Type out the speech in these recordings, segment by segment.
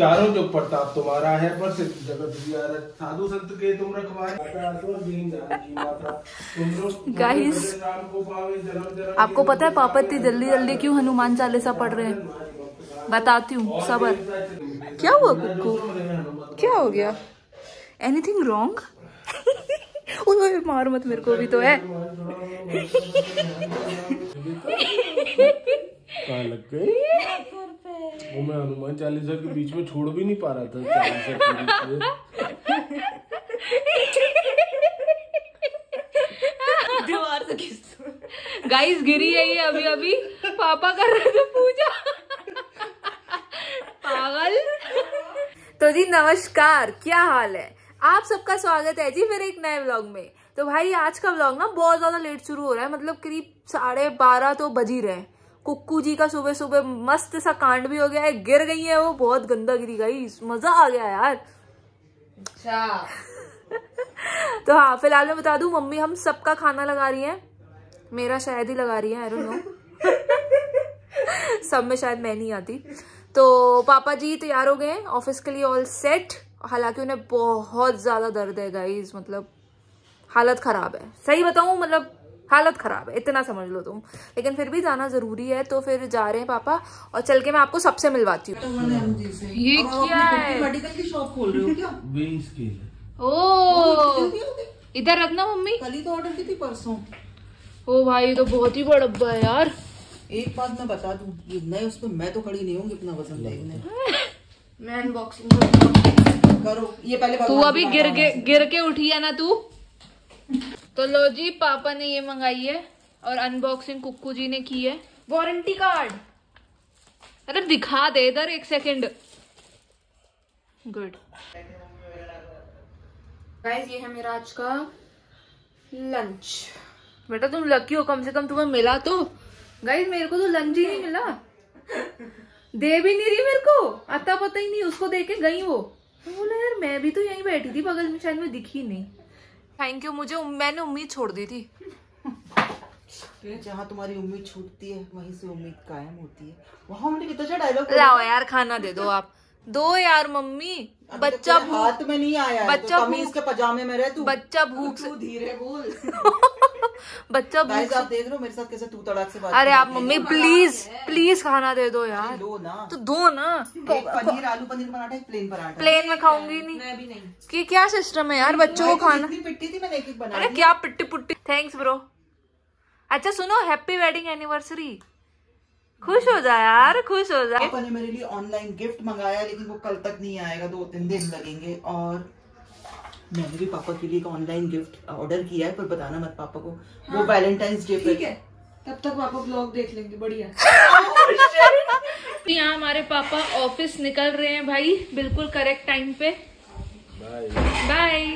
चारों जो प्रताप तुम्हारा है पर जगत साधु संत के तुम रखवारे जन्म आपको पता है पापा इतनी जल्दी जल्दी क्यों हनुमान चालीसा पढ़ रहे हैं? बताती हूँ सबर। क्या हुआ कुक्कू क्या हो गया? एनीथिंग रॉन्ग ओए मार मत मेरे को भी तो है। कहाँ लग गई वो मैं हनुमान चालीसा के बीच में छोड़ भी नहीं पा रहा था चालीसा के बीच में। दीवार से गाइस गिरी है ये अभी अभी। पापा कर रहे थे पूजा। पागल। तो जी नमस्कार क्या हाल है? आप सबका स्वागत है जी फिर एक नए व्लॉग में। तो भाई आज का व्लॉग ना बहुत ज़्यादा लेट शुरू हो रहा है मतलब करीब साढ़े बारह तो बज ही रहे हैं। कुक्कू जी का सुबह सुबह मस्त सा कांड भी हो गया है गिर गई है वो बहुत गंदा गिरी गई मज़ा आ गया यार। तो हाँ फ़िलहाल मैं बता दू मम्मी हम सबका खाना लगा रही है। मेरा शायद ही लगा रही है आई डोंट नो सब में शायद मैं नहीं आती। तो पापा जी तैयार हो गए हैं ऑफ़िस के लिए ऑल सेट हालाँकि उन्हें बहुत ज़्यादा दर्द है गाइस मतलब हालत खराब है। सही बताऊँ मतलब हालत खराब है इतना समझ लो तुम। लेकिन फिर भी जाना ज़रूरी है तो फिर जा रहे हैं पापा और चल के मैं आपको सबसे मिलवाती हूँ। ये क्या है? मेडिकल की शॉप खोल रहे हो क्या? वेइंग स्केल ओ इधर रखना मम्मी। कल ही तो ऑर्डर की थी परसों। ओ भाई तो बहुत ही बड़ा डब्बा है यार। एक बात मैं बता दूँ ये नए उस पर मैं तो खड़ी नहीं होंगी इतना वज़न लेने मैं अनबॉक्सिंग करो ये पहले तू अभी गिर गे, गिर के उठी है ना तू? तो लो जी पापा ने ये मंगाई है और अनबॉक्सिंग कुक्कू जी ने की है। वारंटी कार्ड अरे दिखा दे इधर एक सेकंड गुड गाइस ये है मेरा आज का लंच बेटा तुम लकी हो कम से कम तुम्हें मिला तो। गाइस मेरे को तो लंच ही नहीं मिला। दे भी नहीं रही मेरे को। आता पता ही नहीं उसको दे के गई वो। बोला यार मैं भी तो यहीं बैठी थी बगल में शायद मैं दिखी नहीं। थैंक यू मुझे मैंने उम्मीद छोड़ दी थी। जहाँ तुम्हारी उम्मीद छूटती है वहीं से उम्मीद कायम होती है। वहाँ मैंने कितना अच्छा डायलॉग लाओ यार खाना दे दो आप। दो यार मम्मी। बच्चा भूख हाथ में नहीं आया बच्चा तो कमीज भूख- के पजामे में रह तू। बच्चा भूख से धीरे बोल। बच्चा भूख देख रहे हो मेरे साथ कैसे तू तड़ाक से बात अरे आप मम्मी प्लीज़ प्लीज़ खाना दे दो यार। लो ना। तो दो ना। पनीर आलू पनीर पराठा प्लेन पराठा। प्लेन में खाऊँगी नहीं मैं भी नहीं। कि क्या सिस्टम है यार बच्चों को खाना पिट्टी थी मैंने एक एक बना अरे क्या पिट्टी पुट्टी? थैंक्स ब्रो अच्छा सुनो हैप्पी वेडिंग एनिवर्सरी खुश हो जा यार खुश हो जा। पापा ने मेरे लिए ऑनलाइन गिफ्ट मंगाया लेकिन वो कल तक नहीं आएगा दो तीन दिन लगेंगे और मैंने भी पापा के लिए एक ऑनलाइन गिफ्ट ऑर्डर किया है पर बताना मत पापा को। हाँ, वो वैलेंटाइंस डे पे है तब तक पापा ब्लॉग देख लेंगे बढ़िया। यहाँ हमारे पापा ऑफ़िस निकल रहे हैं भाई बिल्कुल करेक्ट टाइम पे। Bye bye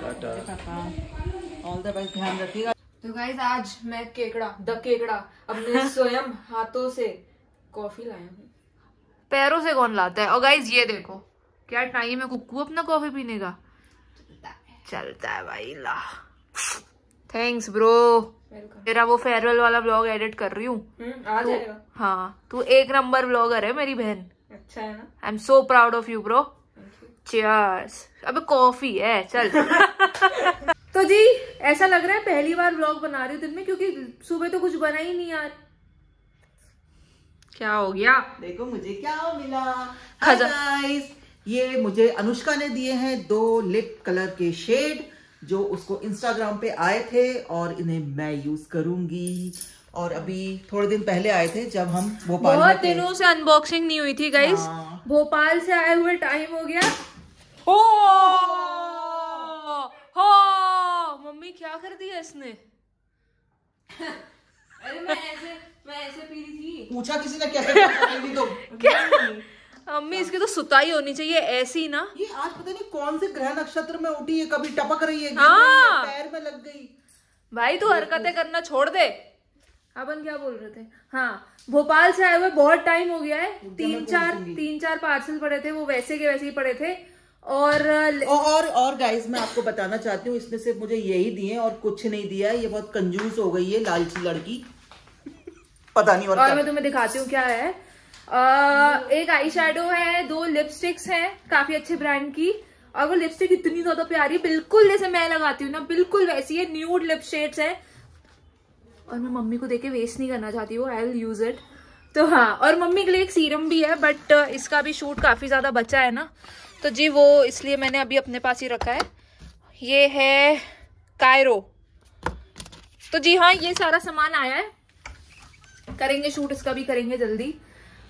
tata all the best ध्यान रखिएगा। तो गाइज़ आज मैं केकड़ा द केकड़ा अपने स्वयं हाथों से कॉफ़ी लाया हूँ। पैरों से कौन लाता है? और गाइज़ ये देखो क्या टाइम है कुक्कू अपना कॉफ़ी पीने का? चलता है भाई ला। थैंक्स ब्रो मेरा वो फेयरवेल वाला ब्लॉग एडिट कर रही हूँ। हाँ तू एक नंबर ब्लॉगर है मेरी बहन। अच्छा है ना? I am so proud of you bro cheers अबे कॉफ़ी है चल। तो जी ऐसा लग रहा है पहली बार ब्लॉग बना रही हूँ दिन में क्योंकि सुबह तो कुछ बना ही नहीं यार। क्या हो गया? देखो मुझे क्या मिला। खजा- गाइस ये मुझे अनुष्का ने दिए हैं दो लिप कलर के शेड जो उसको इंस्टाग्राम पे आए थे और इन्हें मैं यूज़ करूँगी। और अभी थोड़े दिन पहले आए थे जब हम भोपाल बहुत दिनों से अनबॉक्सिंग नहीं हुई थी गाइस हाँ। भोपाल से आए हुए टाइम हो गया। हो! हो! मम्मी क्या कर दिया इसने? अरे मैं ऐसे मैं ऐसे पी रही थी। पूछा किसी ने कैसे पकड़ी तो मम्मी इसकी तो सुताई होनी चाहिए ऐसी ना। ये आज पता नहीं कौन से ग्रह नक्षत्र में उठी है कभी टपक रही है हाँ। पैर में लग गई। भाई तू हरकतें करना छोड़ दे। अपन क्या बोल रहे थे? हाँ भोपाल से आए हुए बहुत टाइम हो गया है। तीन चार तीन चार पार्सल पड़े थे वो वैसे के वैसे ही पड़े थे। और और और, गाइस मैं आपको बताना चाहती हूँ इसने सिर्फ़ मुझे यही दिए और कुछ नहीं दिया ये बहुत कंजूस हो गई है लालची लड़की। पता नहीं और और मैं तुम्हें दिखाती हूँ क्या है। एक आई है, दो लिपस्टिक्स हैं, काफ़ी अच्छे ब्रांड की। और वो लिपस्टिक इतनी ज़्यादा प्यारी, बिल्कुल जैसे मैं लगाती हूँ ना, बिल्कुल वैसी है न्यूड लिप शेड्स है। और मैं मम्मी को देके वेस्ट नहीं करना चाहती हूँ आई विल यूज़ इट तो हाँ और मम्मी के लिए एक सीरम भी है बट इसका भी शूट काफ़ी ज़्यादा बचा है ना। तो जी, वो इसलिए मैंने अभी अपने पास ही रखा है। ये है कायरो तो जी हाँ ये सारा सामान आया है। करेंगे शूट इसका भी करेंगे जल्दी।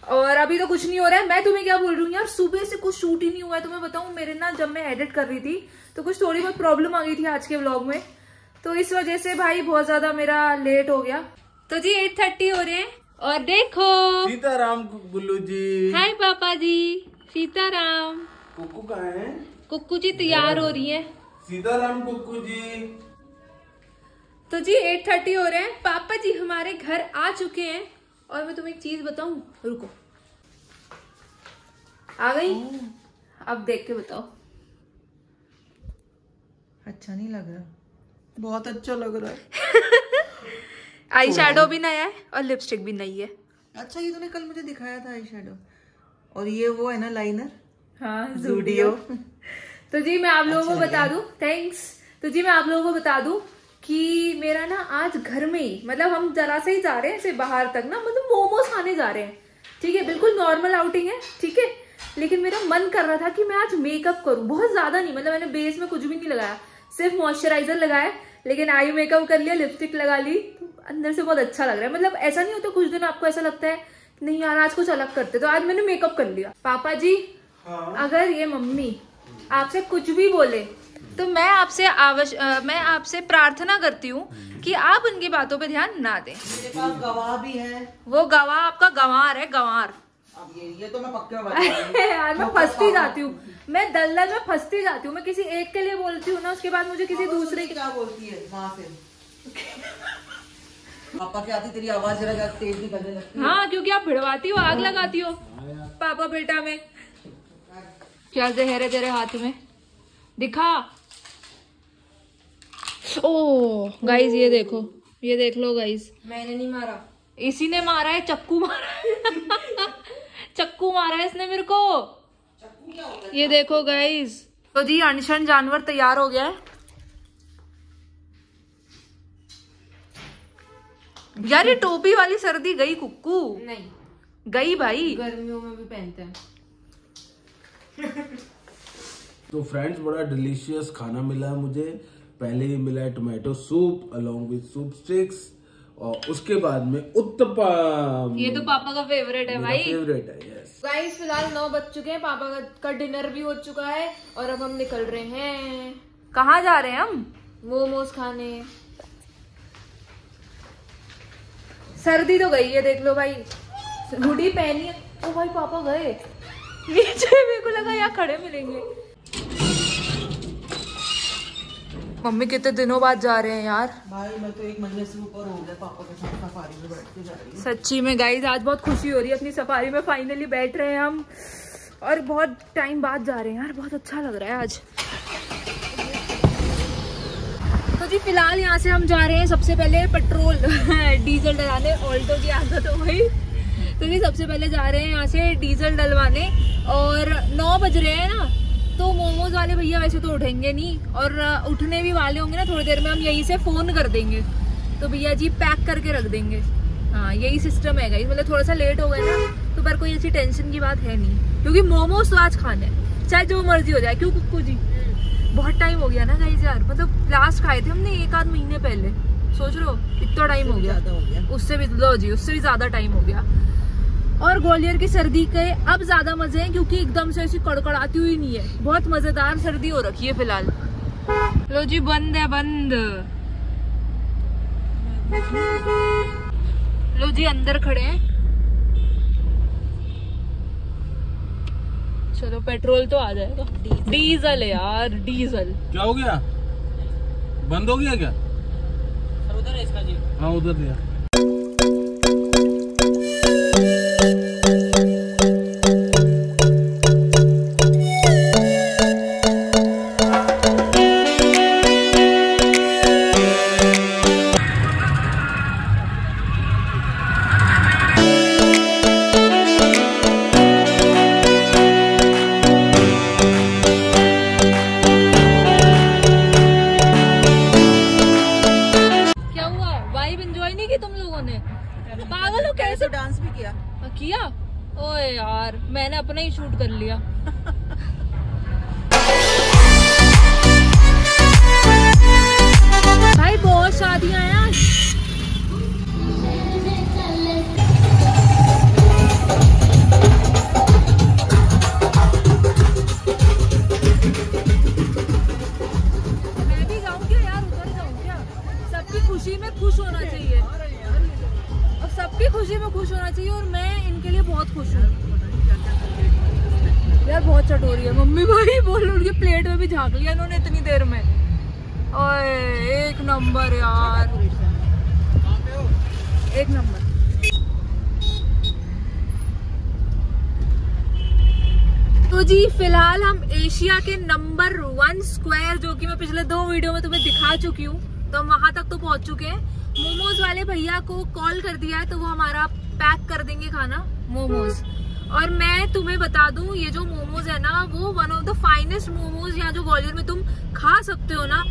और अभी तो कुछ नहीं हो रहा है। मैं तुम्हें क्या बोल रही हूँ यार? सुबह से कुछ शूट ही नहीं हुआ है। तुम्हें बताऊँ मेरे ना जब मैं एडिट कर रही थी तो कुछ थोड़ी बहुत प्रॉब्लम आ गई थी आज के व्लॉग में। तो इस वजह से भाई बहुत ज़्यादा मेरा लेट हो गया। तो जी एट थर्टी हो रहे हैं। और देखो। सीताराम बुल्लू जी। हाय पापा जी। सीताराम। कुक्कू कहाँ है? कुक्कू जी तैयार हो रही है। सीताराम कुक्कू जी। तो जी एट थर्टी हो रहे हैं। पापा जी हमारे घर आ चुके हैं। और मैं तुम्हें एक चीज़ बताऊँ? रुको। आ गई? अब देख के बताओ। अच्छा नहीं लग रहा। बहुत अच्छा लग रहा है। आई शेडो भी नया है और लिपस्टिक भी नई है। अच्छा ये तूने कल मुझे दिखाया था आई शेडो और ये वो है ना लाइनर हाँ जूडियो तो जी मैं आप लोगों को बता दूँ। थैंक्स तो जी मैं आप लोगों को बता दूँ कि मेरा ना आज घर में ही मतलब हम जरा से ही जा रहे हैं ऐसे बाहर तक ना मतलब मोमोज खाने जा रहे हैं। ठीक है बिल्कुल नॉर्मल आउटिंग है ठीक है? लेकिन मेरा मन कर रहा था कि मैं आज मेकअप करूँ बहुत ज़्यादा नहीं मतलब मैंने बेस में कुछ भी नहीं लगाया सिर्फ़ मॉइस्चराइजर लगाया लेकिन आई मेकअप कर लिया लिपस्टिक लगा ली तो अंदर से बहुत अच्छा लग रहा है। मतलब ऐसा नहीं होता कुछ दिन आपको ऐसा लगता है नहीं यार आज कुछ अलग करते तो आज मैंने मेकअप कर लिया। पापा जी हाँ। अगर ये मम्मी आपसे कुछ भी बोले तो मैं आपसे आवश मैं आपसे प्रार्थना करती हूँ कि आप उनकी बातों पे ध्यान ना दें। मेरे पास गवाह भी है। वो गवाह आपका गंवार है गंवार। ये ये तो मैं पक्के हूँ। यार मैं फंसती जाती हूँ। मैं दलदल में फंसती जाती हूँ। मैं किसी एक के लिए बोलती हूँ ना उसके बाद मुझे किसी दूसरे के क्या बोलती है? वहाँ से। पापा के आती तेरी आवाज़ जरा जरा तेज निकलने लगती हाँ क्योंकि आप भिड़वाती हो आग लगाती हो। पापा बेटा में। क्या जहर है तेरे हाथ में? दिखा। ओ गाइस ये देखो। ये देख लो गाइस मैंने नहीं मारा। इसी ने मारा है चक्कू मारा है। चक्कू मारा है इसने मेरे को। ये देखो गाइस तो जी अनशन जानवर तैयार हो गया है। यार ये टोपी वाली सर्दी गई कुक्कू। नहीं। गई भाई। गर्मियों में भी पहनते हैं। तो फ्रेंड्स बड़ा डिलीशियस खाना मिला है मुझे। पहले ही मिला है tomato soup along with soup sticks और उसके बाद में उत्तपम। ये तो पापा का फेवरेट है भाई। फेवरेट है यस गाइस फ़िलहाल नौ बज चुके हैं पापा का, डिनर भी हो चुका है और अब हम निकल रहे हैं। कहाँ जा रहे हैं हम? मोमोज खाने। सर्दी तो गई है देख लो भाई। हुडी पहनी है। ओ भाई पापा गए। नीचे मेरे को लगा यहाँ खड़े मिलेंगे। मम्मी कितने दिनों बाद जा रहे हैं यार? भाई मैं तो एक महीने से ऊपर हो गया पापा के साथ सफारी में बैठ के जा रही हूँ। सच्ची में गाइज़ आज बहुत खुशी हो रही है अपनी सफारी में फाइनली बैठ रहे हैं हम। और बहुत टाइम बाद जा रहे हैं यार बहुत अच्छा लग रहा है आज। तो जी फ़िलहाल यहाँ से हम जा रहे हैं सबसे पहले पेट्रोल डीजल डलाने ऑल्टो की आदत हो गई तो जी सबसे पहले जा रहे हैं यहाँ से डीजल डलवाने और नौ बज रहे हैं ना। तो मोमोज वाले भैया वैसे तो उठेंगे नहीं और उठने भी वाले होंगे ना थोड़ी देर में हम यहीं से फ़ोन कर देंगे। तो भैया जी पैक करके रख देंगे। हाँ यही सिस्टम है गाइस मतलब थोड़ा सा लेट हो गए ना तो पर कोई ऐसी टेंशन की बात है नहीं। क्योंकि मोमोज तो आज खाने हैं चाहे जो मर्ज़ी हो जाए क्यों कुक्कू जी? बहुत टाइम हो गया ना गाइस यार मतलब लास्ट खाए थे हमने एक आध महीने पहले। सोच लो इतना टाइम हो गया। हो गया। उससे भी लो जी उससे भी ज़्यादा टाइम हो गया। और ग्वालियर की सर्दी के अब ज़्यादा मज़े हैं क्योंकि एकदम से ऐसी कड़कड़ाती हुई नहीं है। बहुत मज़ेदार सर्दी हो रखी है फ़िलहाल। लो जी बंद है बंद। लो जी अंदर खड़े हैं। चलो पेट्रोल तो आ जाएगा। डीजल है यार डीजल। क्या हो गया? बंद हो गया क्या? उधर है इसका जी। हाँ उधर दिया अपना ही शूट कर लिया। भाई, बहुत शादियाँ हैं आज। खुशी में खुश होना चाहिए। और सबकी खुशी में खुश होना चाहिए और मैं इनके लिए बहुत खुश हूँ। यार बहुत चटोरी है मम्मी भाई बोल, उनकी प्लेट में भी झाँक लिया इन्होंने इतनी देर में। ओए, एक नंबर यार। एक नंबर। तो जी, फ़िलहाल हम एशिया के नंबर वन स्क्वायर, जो कि मैं पिछले दो वीडियो में तुम्हें दिखा चुकी हूँ तो हम वहाँ तक तो पहुँच चुके हैं। मोमोज वाले भैया को कॉल कर दिया है तो वो हमारा पैक कर देंगे खाना, मोमोज। और मैं तुम्हें बता दूँ, ये जो मोमोज है ना, वो one of the finest momos यहाँ जो ग्वालियर में तुम खा सकते हो ना,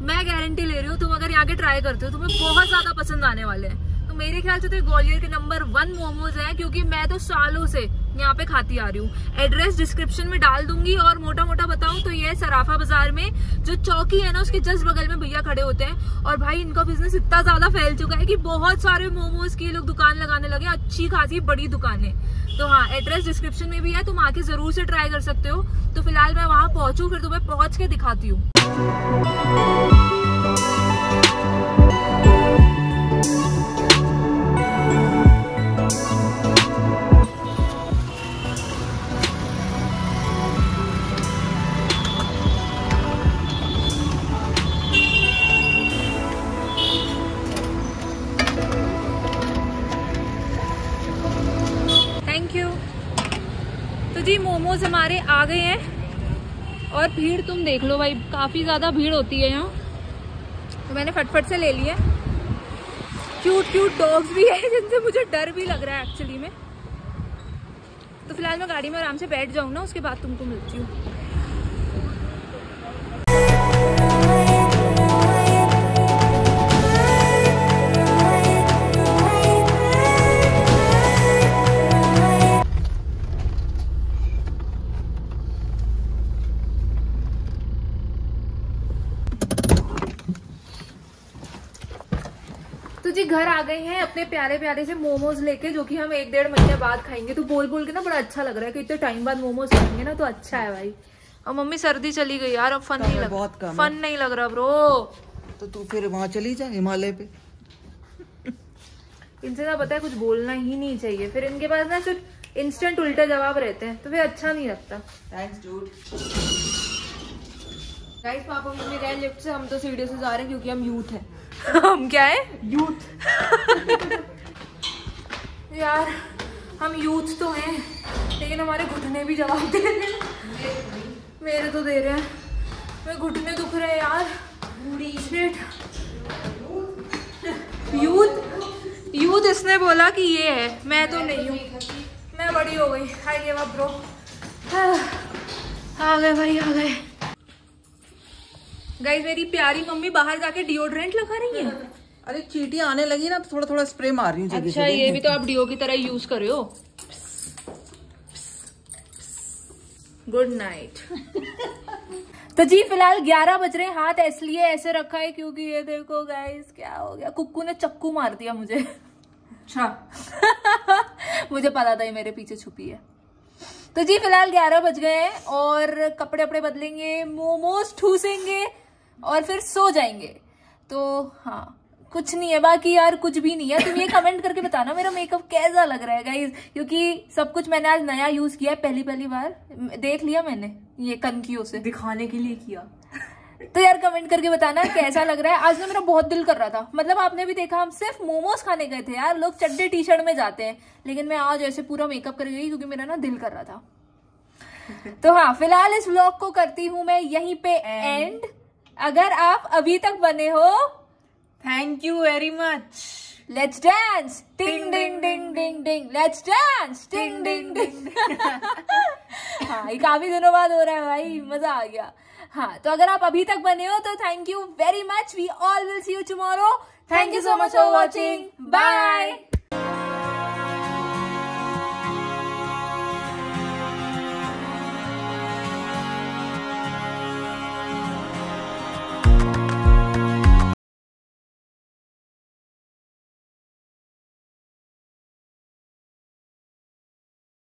मैं गारंटी ले रही हूँ, तुम अगर यहाँ के ट्राई करते हो, तुम्हें बहुत ज़्यादा पसंद आने वाले हैं। तो मेरे ख्याल से तो ग्वालियर के नंबर वन मोमोज है, क्योंकि मैं तो सालों से यहाँ पे खाती आ रही हूँ। एड्रेस डिस्क्रिप्शन में डाल दूँगी और मोटा मोटा बताऊँ तो ये सराफा बाज़ार में जो चौकी है ना, उसके जस्ट बगल में भैया खड़े होते हैं। और भाई, इनका बिज़नेस इतना ज़्यादा फैल चुका है कि बहुत सारे मोमोज की लोग दुकान लगाने लगे। अच्छी खासी बड़ी दुकान है। तो हाँ एड्रेस डिस्क्रिप्शन में भी है, तुम आके ज़रूर से ट्राई कर सकते हो। तो फ़िलहाल मैं वहाँ पहुंचू, फिर तुम्हें पहुँच के दिखाती हूँ। आ गए हैं। और भीड़ तुम देख लो भाई, काफ़ी ज़्यादा भीड़ होती है यहाँ। तो मैंने फटफट से ले लिया क्यूट क्यूट डॉग्स भी है, जिनसे मुझे डर भी लग रहा है एक्चुअली में। तो फ़िलहाल मैं गाड़ी में आराम से बैठ जाऊँ ना, उसके बाद तुमको मिलती हूँ। गए हैं अपने प्यारे प्यारे से मोमोज लेके जो कि हम एक डेढ़ महीने बाद खाएँगे। तो बोल बोल के ना बड़ा अच्छा लग रहा है कि इतने टाइम बाद मोमोज खाएँगे ना तो अच्छा है भाई। और मम्मी सर्दी चली गई यार अब फन नहीं लग बहुत कम फन नहीं लग रहा ब्रो तो तू फिर वहाँ चली जा हिमालय पे। इनसे ना पता है कुछ बोलना ही नहीं चाहिए। फिर इनके पास ना सिर्फ़ इंस्टेंट उल्टे जवाब रहते हैं तो फिर अच्छा नहीं लगता। थैंक्स डूड गाइस पापा मम्मी गए लिफ्ट से हम तो सीढ़ियों से जा रहे हैं क्योंकि हम यूथ हैं। हम क्या है? यूथ यार हम यूथ तो हैं लेकिन हमारे घुटने भी जवाब दे रहे हैं। मेरे तो दे रहे हैं। मेरे घुटने दुख रहे हैं यार. यूथ यूथ इसने बोला कि ये है। मैं तो नहीं हूँ। मैं बड़ी हो गई। आई गिव अप ब्रो आ गए भाई आ गए। गाइस मेरी प्यारी मम्मी बाहर जाके डिओड्रेंट लगा रही है? अरे चीटी आने लगी ना तो थोड़ा थोड़ा स्प्रे मार रही हूँ अच्छा ये भी तो आप डिओ की तरह यूज़ कर रहे हो। गुड नाइट तो जी फ़िलहाल 11 बज रहे हैं हाथ इसलिए ऐसे रखा है क्योंकि ये देखो गाइस क्या हो गया? कुक्कू ने चक्कू मार दिया मुझे। अच्छा। मुझे पता था ये मेरे पीछे छुपी है। तो जी फ़िलहाल 11 बज गए हैं और कपड़े अपड़े बदलेंगे मोमोज ठूसेंगे और फिर सो जाएँगे। तो हाँ कुछ नहीं है बाकी यार कुछ भी नहीं है। तुम ये कमेंट करके बताना मेरा मेकअप कैसा लग रहा है गाइज़ क्योंकि सब कुछ मैंने आज नया यूज़ किया है पहली पहली बार। देख लिया मैंने ये कनकियों से। दिखाने के लिए किया। तो यार कमेंट करके बताना कैसा लग रहा है? आज ना मेरा बहुत दिल कर रहा था। मतलब आपने भी देखा हम सिर्फ़ मोमोज खाने गए थे यार। लोग चड्डे टी शर्ट में जाते हैं। लेकिन मैं आज ऐसे पूरा मेकअप कर गई क्योंकि मेरा ना दिल कर रहा था। तो हाँ फ़िलहाल इस व्लॉग को करती हूँ मैं यहीं पे एंड अगर आप अभी तक बने हो thank you very much let's dance टिंग डिंग डिंग डिंग डिंग लेट्स डांस टिंग डिंग डिंग हाँ ये काफ़ी दिनों बाद हो रहा है भाई मज़ा आ गया। हाँ तो अगर आप अभी तक बने हो तो thank you very much we all will see you tomorrow thank you so much for watching bye